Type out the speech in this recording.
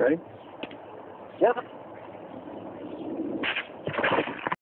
Ready? Yep.